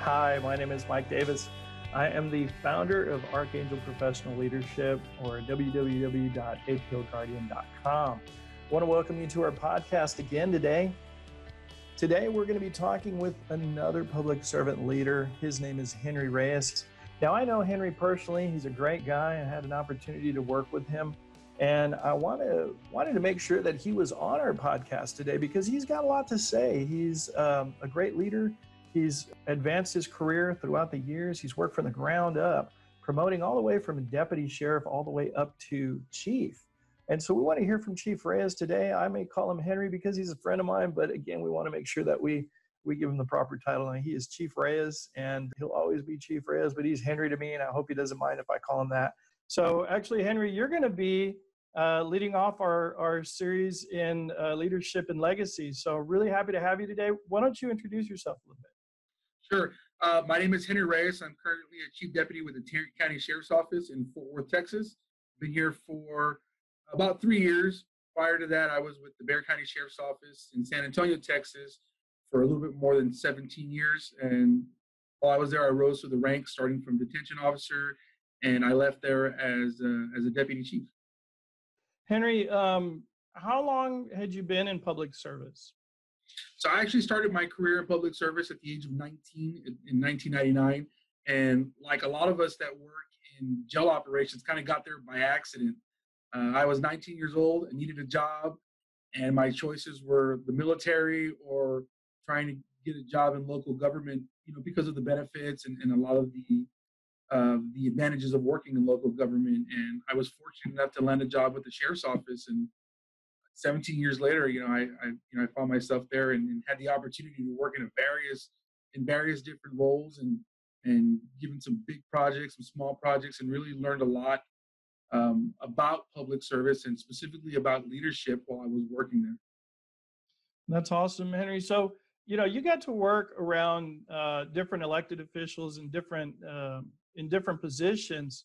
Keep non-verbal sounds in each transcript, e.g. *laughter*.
Hi, my name is Mike Davis. I am the founder of Archangel Professional Leadership or www.apguardian.com. I want to welcome you to our podcast again today. Today, we're going to be talking with another public servant leader. His name is Henry Reyes. Now, I know Henry personally. He's a great guy. I had an opportunity to work with him. And I want to, wanted to make sure that he was on our podcast today because he's got a lot to say. He's um, a great leader. He's advanced his career throughout the years. He's worked from the ground up, promoting all the way from deputy sheriff all the way up to chief. And so we want to hear from Chief Reyes today. I may call him Henry because he's a friend of mine, but again, we want to make sure that we we give him the proper title. And he is Chief Reyes, and he'll always be Chief Reyes, but he's Henry to me, and I hope he doesn't mind if I call him that. So actually, Henry, you're going to be uh, leading off our, our series in uh, leadership and legacy. So really happy to have you today. Why don't you introduce yourself a little bit? Sure. Uh, my name is Henry Reyes. I'm currently a chief deputy with the Tarrant County Sheriff's Office in Fort Worth, Texas. Been here for about three years. Prior to that, I was with the Bexar County Sheriff's Office in San Antonio, Texas, for a little bit more than 17 years. And while I was there, I rose through the ranks, starting from detention officer, and I left there as a, as a deputy chief. Henry, um, how long had you been in public service? So I actually started my career in public service at the age of 19 in 1999. And like a lot of us that work in jail operations, kind of got there by accident. Uh, I was 19 years old and needed a job, and my choices were the military or trying to get a job in local government, you know, because of the benefits and, and a lot of the uh, the advantages of working in local government. And I was fortunate enough to land a job with the sheriff's office and 17 years later, you know, I, I you know I found myself there and, and, had the opportunity to work in a various in various different roles and and given some big projects, some small projects, and really learned a lot um, about public service and specifically about leadership while I was working there. That's awesome, Henry. So you know, you got to work around uh, different elected officials in different uh, in different positions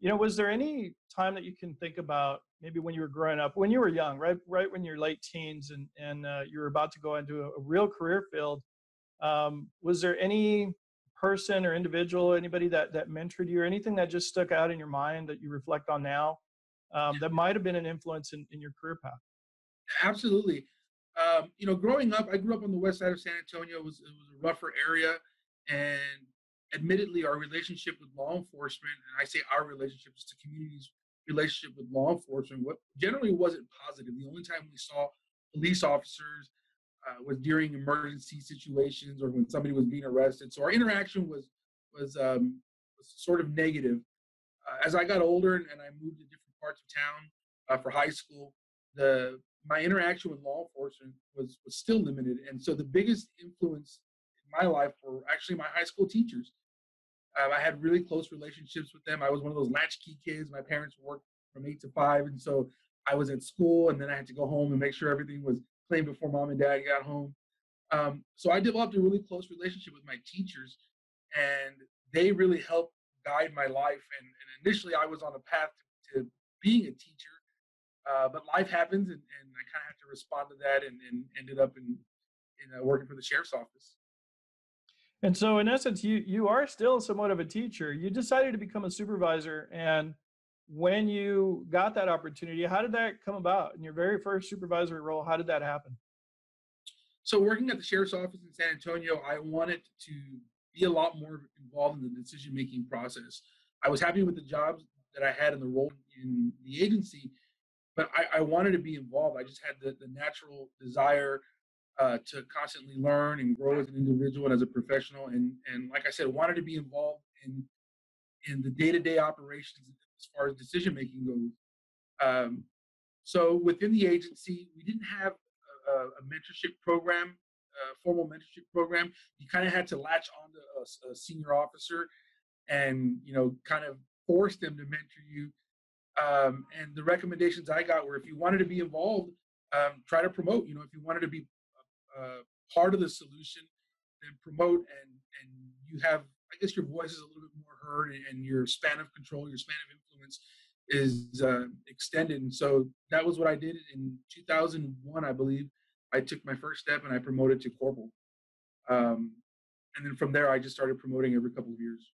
you know was there any time that you can think about maybe when you were growing up when you were young right right when you're late teens and and uh, you were about to go into a, a real career field um, was there any person or individual anybody that that mentored you or anything that just stuck out in your mind that you reflect on now um, that might have been an influence in, in your career path? Absolutely. Um, you know growing up i grew up on the west side of san antonio it was, it was a rougher area and admittedly, our relationship with law enforcement, and I say our relationship is the community's relationship with law enforcement, what generally wasn't positive. The only time we saw police officers uh, was during emergency situations or when somebody was being arrested. So our interaction was was, um, was sort of negative. Uh, as I got older and, and, I moved to different parts of town uh, for high school, the my interaction with law enforcement was was still limited, and so the biggest influence in my life were actually my high school teachers. Um, I had really close relationships with them. I was one of those latchkey kids. My parents worked from eight to five, and so I was at school, and then I had to go home and make sure everything was clean before mom and dad got home. Um, so I developed a really close relationship with my teachers, and they really helped guide my life. And, and initially, I was on a path to, to being a teacher, uh, but life happens, and, and I kind of had to respond to that, and, and ended up in, in uh, working for the sheriff's office. And so, in essence, you you are still somewhat of a teacher. You decided to become a supervisor, and when you got that opportunity, how did that come about? In your very first supervisory role, how did that happen? So, working at the sheriff's office in San Antonio, I wanted to be a lot more involved in the decision making process. I was happy with the jobs that I had in the role in the agency, but I, I wanted to be involved. I just had the, the natural desire uh, to constantly learn and grow as an individual and as a professional. And and like I said, wanted to be involved in in the day to day operations as far as decision making goes. Um, so within the agency, we didn't have a, a mentorship program, a formal mentorship program. You kind of had to latch on to a, a senior officer, and you know, kind of force them to mentor you. Um, and the recommendations I got were if you wanted to be involved, um, try to promote. You know, if you wanted to be uh, part of the solution, then promote and and you have I guess your voice is a little bit more heard and, your span of control, your span of influence is uh, extended. And so that was what I did in 2001, I believe. I took my first step and I promoted to corporal. Um, and then from there, I just started promoting every couple of years.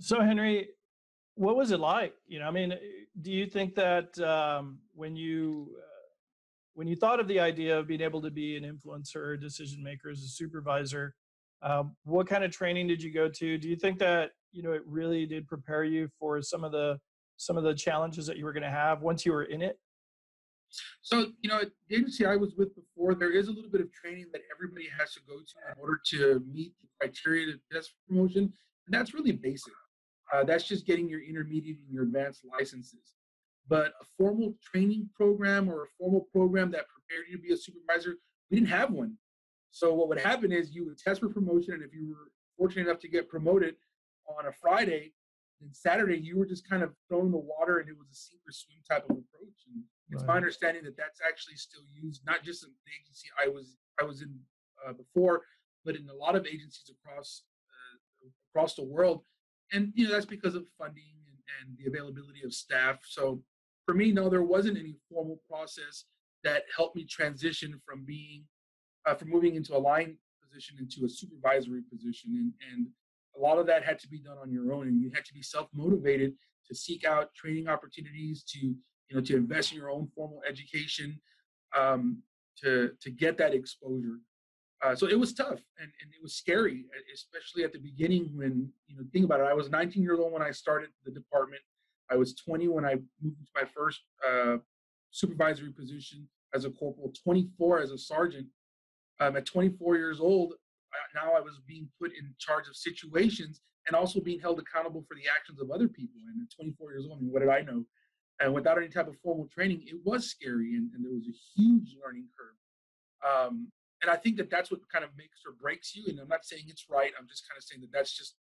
So Henry, what was it like? You know, I mean, do you think that um, when you uh, when you thought of the idea of being able to be an influencer, decision maker as a supervisor, um, what kind of training did you go to? Do you think that you know it really did prepare you for some of the some of the challenges that you were going to have once you were in it? So, you know, the agency I was with before, there is a little bit of training that everybody has to go to in order to meet the criteria to test promotion. And that's really basic. Uh, that's just getting your intermediate and your advanced licenses. But a formal training program or a formal program that prepared you to be a supervisor, we didn't have one. So what would happen is you would test for promotion, and if you were fortunate enough to get promoted on a Friday, then Saturday you were just kind of thrown in the water, and it was a sink or swim type of approach. And it's right. my understanding that that's actually still used, not just in the agency I was I was in uh, before, but in a lot of agencies across uh, across the world. And you know that's because of funding and, and the availability of staff. So for me, no, there wasn't any formal process that helped me transition from being uh, from moving into a line position into a supervisory position, and and a lot of that had to be done on your own, and you had to be self motivated to seek out training opportunities, to you know to invest in your own formal education, um, to to get that exposure. Uh, so it was tough and, and it was scary, especially at the beginning when, you know, think about it. I was 19 years old when I started the department. I was 20 when I moved to my first uh, supervisory position as a corporal, 24 as a sergeant. Um, at 24 years old, now I was being put in charge of situations and also being held accountable for the actions of other people. And at 24 years old, I mean, what did I know? And without any type of formal training, it was scary and, and there was a huge learning curve. Um, and I think that that's what kind of makes or breaks you. And I'm not saying it's right. I'm just kind of saying that that's just,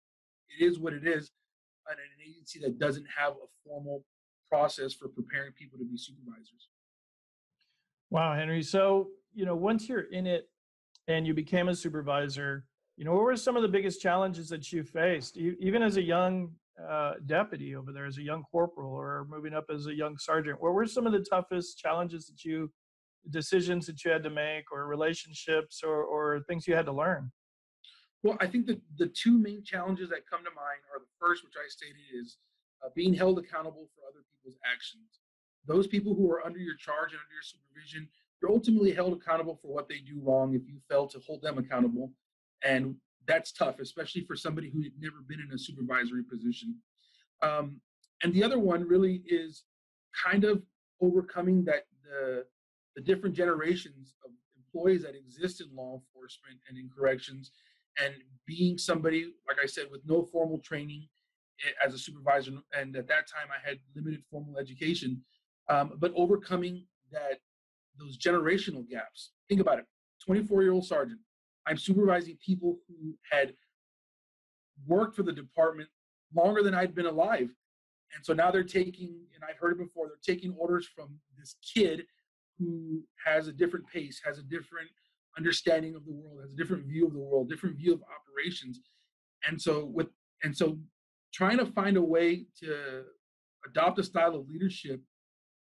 it is what it is an agency that doesn't have a formal process for preparing people to be supervisors. Wow, Henry. So, you know, once you're in it and you became a supervisor, you know, what were some of the biggest challenges that you faced, even as a young uh, deputy over there, as a young corporal, or moving up as a young sergeant? What were some of the toughest challenges that you, decisions that you had to make, or relationships, or, or things you had to learn? Well, I think that the two main challenges that come to mind are the first, which I stated, is uh, being held accountable for other people's actions. Those people who are under your charge and under your supervision, you're ultimately held accountable for what they do wrong if you fail to hold them accountable. And that's tough, especially for somebody who's never been in a supervisory position. Um, and the other one really is kind of overcoming that the the different generations of employees that exist in law enforcement and in corrections and being somebody like i said with no formal training eh, as a supervisor and at that time i had limited formal education um, but overcoming that those generational gaps. Think about it. 24 year old sergeant. I'm supervising people who had worked for the department longer than i'd been alive. And so now they're taking and i've heard it before they're taking orders from this kid who has a different pace has a different understanding of the world, has a different view of the world, different view of operations. And so with and so trying to find a way to adopt a style of leadership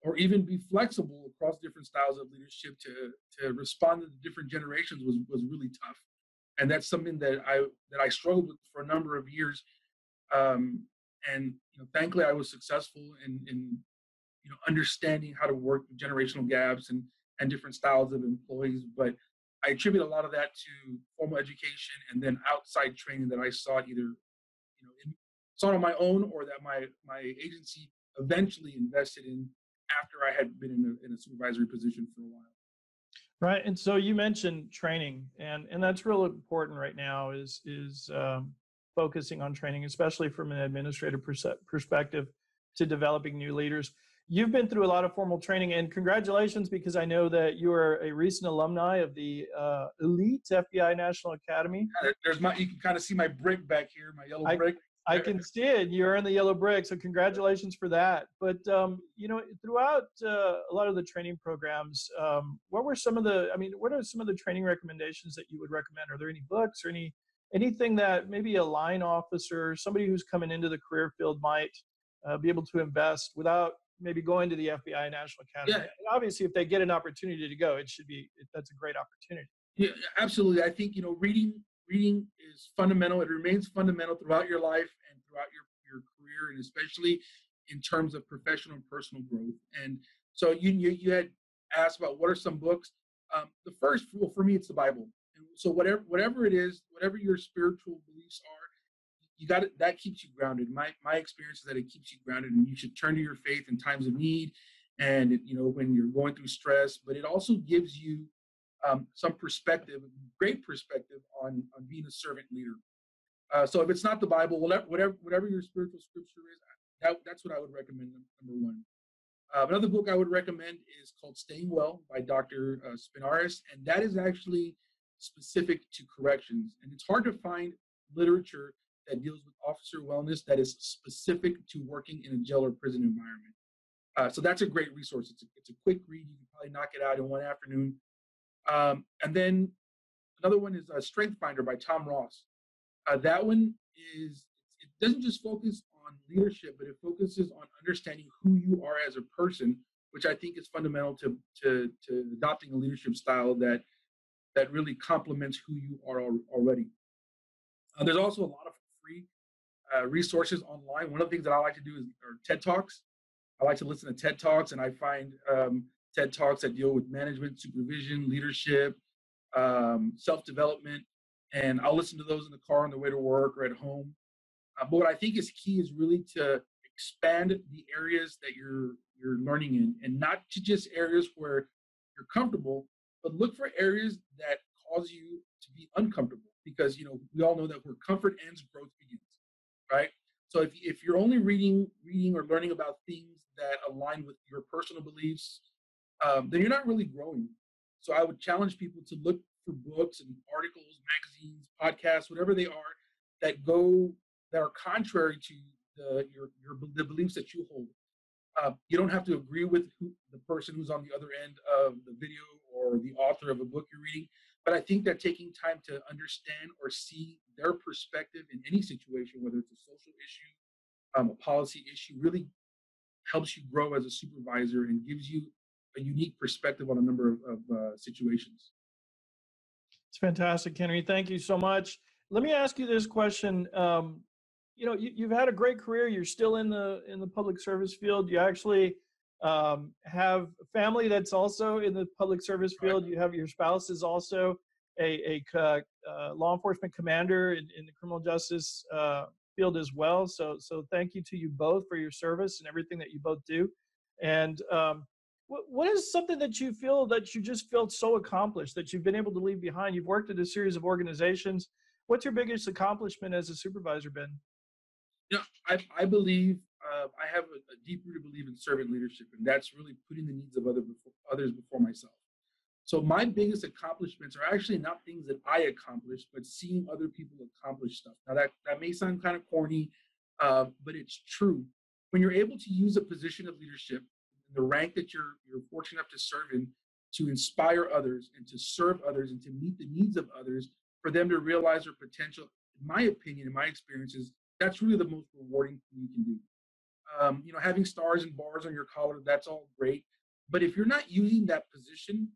or even be flexible across different styles of leadership to to respond to the different generations was was really tough. And that's something that I that I struggled with for a number of years. Um, and you know, thankfully I was successful in in you know understanding how to work with generational gaps and and different styles of employees. But I attribute a lot of that to formal education and then outside training that I sought either, you know, in, sought on my own or that my my agency eventually invested in after I had been in a, in a supervisory position for a while. Right, and so you mentioned training, and and that's real important right now. Is is um, focusing on training, especially from an administrative perspective, to developing new leaders you've been through a lot of formal training and congratulations because i know that you are a recent alumni of the uh, elite fbi national academy. There's my you can kind of see my brick back here my yellow I, brick. I can *laughs* see it. You're in the yellow brick so congratulations for that. But um, you know throughout uh, a lot of the training programs um, what were some of the i mean what are some of the training recommendations that you would recommend? Are there any books or any anything that maybe a line officer somebody who's coming into the career field might uh, be able to invest without maybe going to the FBI National Academy. Yeah. And obviously, if they get an opportunity to go, it should be it, that's a great opportunity. Yeah, absolutely. I think you know reading reading is fundamental. It remains fundamental throughout your life and throughout your, your career, and especially in terms of professional and personal growth. And so you you, you had asked about what are some books. Um, the first, well, for me, it's the Bible. And so whatever whatever it is, whatever your spiritual beliefs are, you got it. That keeps you grounded. My my experience is that it keeps you grounded, and you should turn to your faith in times of need, and you know when you're going through stress. But it also gives you um, some perspective, great perspective on on being a servant leader. Uh, so if it's not the Bible, whatever whatever whatever your spiritual scripture is, that, that's what I would recommend. Number one. Uh, another book I would recommend is called Staying Well by Dr. Uh, Spinaris, and that is actually specific to corrections. And it's hard to find literature that deals with officer wellness that is specific to working in a jail or prison environment. Uh, so that's a great resource. It's a, it's a quick read. You can probably knock it out in one afternoon. Um, and then another one is uh, Strength Finder by Tom Ross. Uh, that one is, it doesn't just focus on leadership, but it focuses on understanding who you are as a person, which I think is fundamental to, to, to adopting a leadership style that, that really complements who you are already. Uh, there's also a lot of uh, resources online. One of the things that I like to do is are TED Talks. I like to listen to TED Talks, and I find um, TED Talks that deal with management, supervision, leadership, um, self development, and I'll listen to those in the car on the way to work or at home. Uh, but what I think is key is really to expand the areas that you're you're learning in, and not to just areas where you're comfortable, but look for areas that cause you to be uncomfortable. Because you know we all know that where comfort ends, growth begins, right? So if if you're only reading reading or learning about things that align with your personal beliefs, um, then you're not really growing. So I would challenge people to look for books and articles, magazines, podcasts, whatever they are, that go that are contrary to the your your the beliefs that you hold. Uh, you don't have to agree with who, the person who's on the other end of the video or the author of a book you're reading, but I think that taking time to understand or see their perspective in any situation, whether it's a social issue, um, a policy issue, really helps you grow as a supervisor and gives you a unique perspective on a number of, of uh, situations. It's fantastic, Henry. Thank you so much. Let me ask you this question. Um, you know, you, have had a great career. You're still in the in the public service field. You actually um, have family that's also in the public service field. You have your spouse is also a, a uh, uh, law enforcement commander in, in the criminal justice uh, field as well. So, so thank you to you both for your service and everything that you both do. And um, what, what is something that you feel that you just felt so accomplished that you've been able to leave behind? You've worked at a series of organizations. What's your biggest accomplishment as a supervisor been? Yeah, I, I believe uh, I have a, a deep rooted belief in servant leadership, and that's really putting the needs of other before, others before myself. So my biggest accomplishments are actually not things that I accomplished, but seeing other people accomplish stuff. Now that that may sound kind of corny, uh, but it's true. When you're able to use a position of leadership, the rank that you're you're fortunate enough to serve in, to inspire others and to serve others and to meet the needs of others, for them to realize their potential. In my opinion, in my experiences, that's really the most rewarding thing you can do. Um, you know, having stars and bars on your collar, that's all great. But if you're not using that position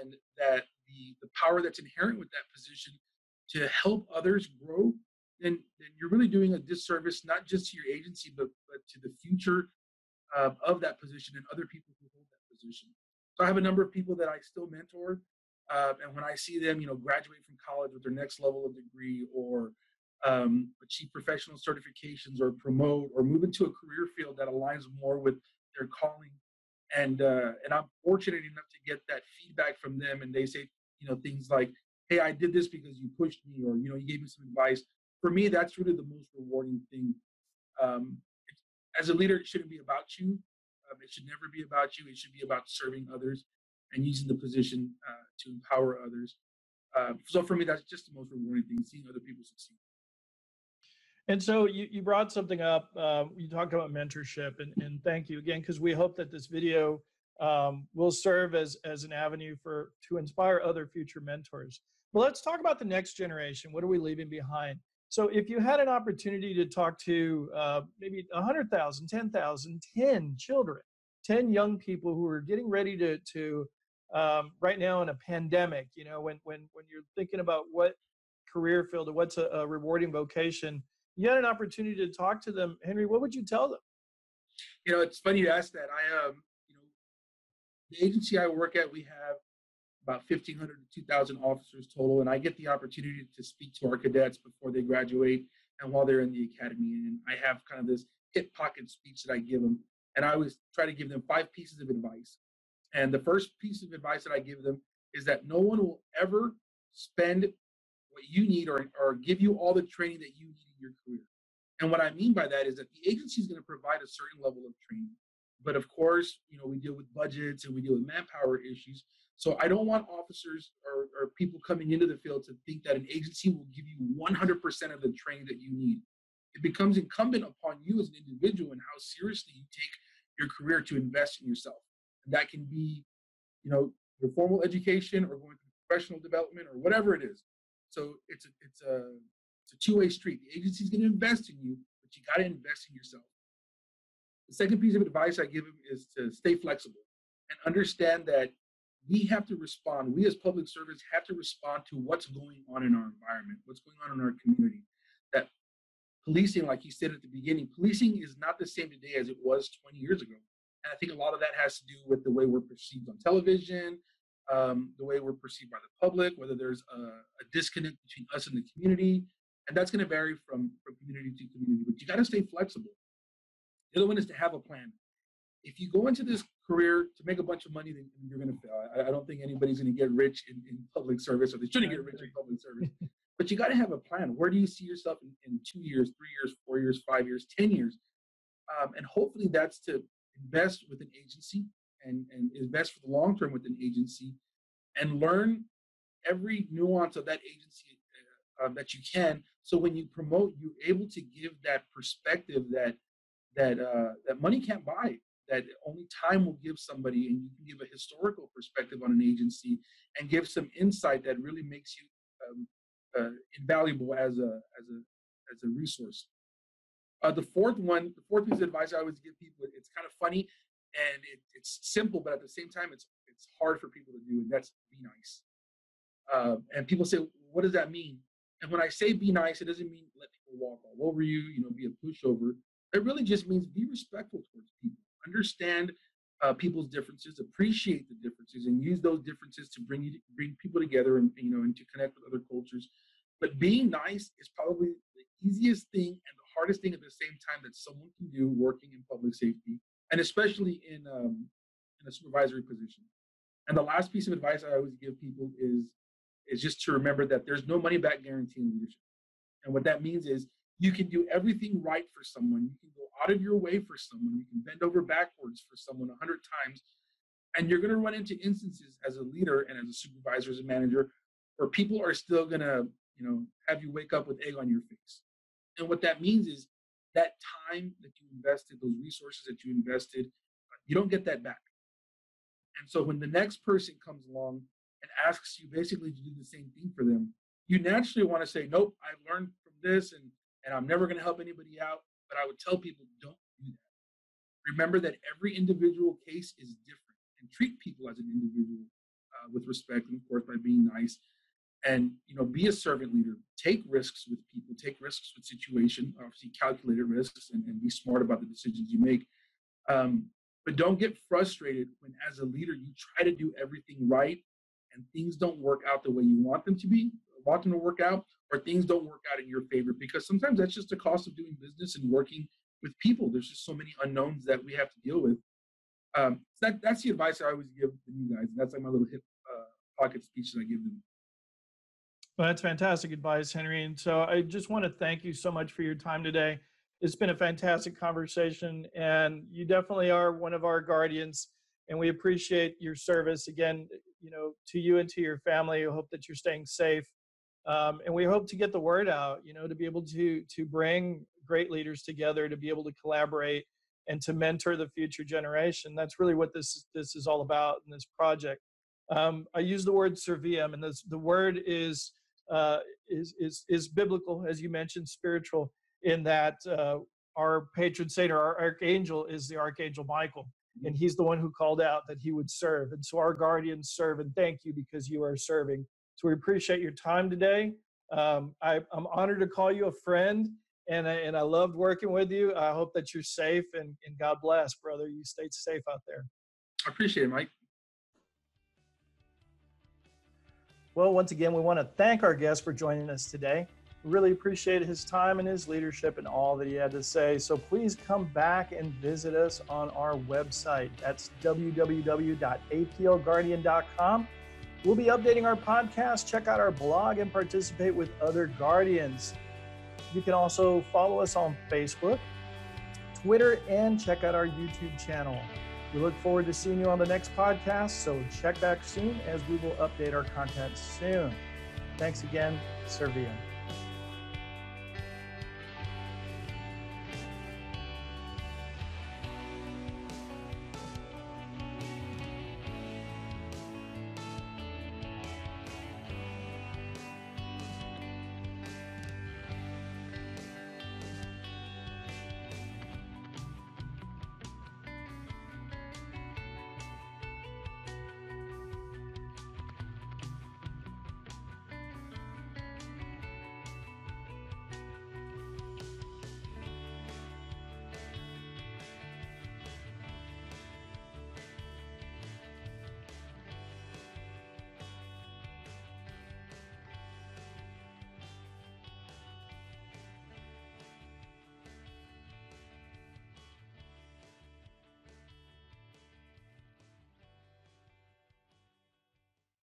and that the the power that's inherent with that position to help others grow, then, then you're really doing a disservice not just to your agency but, but to the future uh, of that position and other people who hold that position. So I have a number of people that I still mentor, uh, and when I see them, you know, graduate from college with their next level of degree or um, achieve professional certifications or promote or move into a career field that aligns more with their calling and uh, and I'm fortunate enough to get that feedback from them, and they say you know things like, "Hey, I did this because you pushed me," or you know, you gave me some advice. For me, that's really the most rewarding thing. Um, as a leader, it shouldn't be about you. Um, it should never be about you. It should be about serving others and using the position uh, to empower others. Uh, so for me, that's just the most rewarding thing: seeing other people succeed. And so you, you brought something up. Um, you talked about mentorship, and, and thank you again because we hope that this video um, will serve as as an avenue for to inspire other future mentors. But let's talk about the next generation. What are we leaving behind? So if you had an opportunity to talk to uh, maybe 100,000, 10,000, 10 children, 10 young people who are getting ready to to um, right now in a pandemic, you know, when when when you're thinking about what career field or what's a, a rewarding vocation, you had an opportunity to talk to them. Henry, what would you tell them? You know, it's funny you ask that. I um, you know, the agency I work at, we have about 1,500 to 2,000 officers total, and I get the opportunity to speak to our cadets before they graduate and while they're in the academy. And I have kind of this hip pocket speech that I give them, and I always try to give them five pieces of advice. And the first piece of advice that I give them is that no one will ever spend what you need or, or give you all the training that you need in your career. And what I mean by that is that the agency is going to provide a certain level of training. But of course, you know, we deal with budgets and we deal with manpower issues. So I don't want officers or, or people coming into the field to think that an agency will give you 100% of the training that you need. It becomes incumbent upon you as an individual and how seriously you take your career to invest in yourself. And that can be, you know, your formal education or going through professional development or whatever it is. So it's a, it's a, it's a two-way street. The agency is going to invest in you, but you got to invest in yourself. The second piece of advice I give them is to stay flexible and understand that we have to respond. We as public servants have to respond to what's going on in our environment, what's going on in our community. That policing, like you said at the beginning, policing is not the same today as it was 20 years ago. And I think a lot of that has to do with the way we're perceived on television, um, the way we're perceived by the public, whether there's a, a disconnect between us and the community. And that's going to vary from, from community to community, but you got to stay flexible. The other one is to have a plan. If you go into this career to make a bunch of money, then you're going to fail. I, I, don't think anybody's going to get rich in, in public service, or they shouldn't get rich in public service. *laughs* but you got to have a plan. Where do you see yourself in, in two years, three years, four years, five years, ten years? Um, and hopefully that's to invest with an agency and, and invest for the long term with an agency and learn every nuance of that agency uh, uh, that you can. So when you promote, you're able to give that perspective that that uh, that money can't buy that only time will give somebody, and you can give a historical perspective on an agency and give some insight that really makes you um, uh, invaluable as a as a as a resource. Uh, the fourth one, the fourth piece of advice I always give people, it's kind of funny and it, it's simple, but at the same time, it's it's hard for people to do, and that's be nice. Uh, and people say, what does that mean? And when I say be nice, it doesn't mean let people walk all over you, you know, be a pushover. It really just means be respectful towards people understand uh, people's differences, appreciate the differences, and use those differences to bring you bring people together and you know and to connect with other cultures. But being nice is probably the easiest thing and the hardest thing at the same time that someone can do working in public safety, and especially in um, in a supervisory position. And the last piece of advice I always give people is is just to remember that there's no money back guarantee in leadership. And what that means is you can do everything right for someone. You can go out of your way for someone. You can bend over backwards for someone a hundred times. And you're going to run into instances as a leader and as a supervisor, as a manager, where people are still going to, you know, have you wake up with egg on your face. And what that means is that time that you invested, those resources that you invested, you don't get that back. And so when the next person comes along and asks you basically to do the same thing for them, you naturally want to say, nope, I've learned from this and and I'm never going to help anybody out. But I would tell people don't do that. Remember that every individual case is different and treat people as an individual uh, with respect and, of course, by being nice. And, you know, be a servant leader. Take risks with people, take risks with situation, obviously calculated risks, and, and be smart about the decisions you make. Um, but don't get frustrated when, as a leader, you try to do everything right and things don't work out the way you want them to be, want them to work out, or things don't work out in your favor because sometimes that's just the cost of doing business and working with people. There's just so many unknowns that we have to deal with. Um, that, that's the advice I always give to you guys. And that's like my little hip uh, pocket speech that I give them. Well, that's fantastic advice, Henry. And so I just want to thank you so much for your time today. It's been a fantastic conversation, and you definitely are one of our guardians. And we appreciate your service again, you know, to you and to your family. We hope that you're staying safe um, and we hope to get the word out you know to be able to to bring great leaders together to be able to collaborate and to mentor the future generation that's really what this this is all about in this project um, i use the word serviam and this, the word is uh, is is is biblical as you mentioned spiritual in that uh, our patron saint or our archangel is the archangel michael and he's the one who called out that he would serve and so our guardians serve and thank you because you are serving so we appreciate your time today. Um, I, I'm honored to call you a friend, and I, and I loved working with you. I hope that you're safe and, and God bless, brother. You stayed safe out there. I appreciate it, Mike. Well, once again, we want to thank our guest for joining us today. Really appreciate his time and his leadership and all that he had to say. So please come back and visit us on our website. That's www.aplguardian.com. We'll be updating our podcast. Check out our blog and participate with other guardians. You can also follow us on Facebook, Twitter, and check out our YouTube channel. We look forward to seeing you on the next podcast, so check back soon as we will update our content soon. Thanks again, Serviam.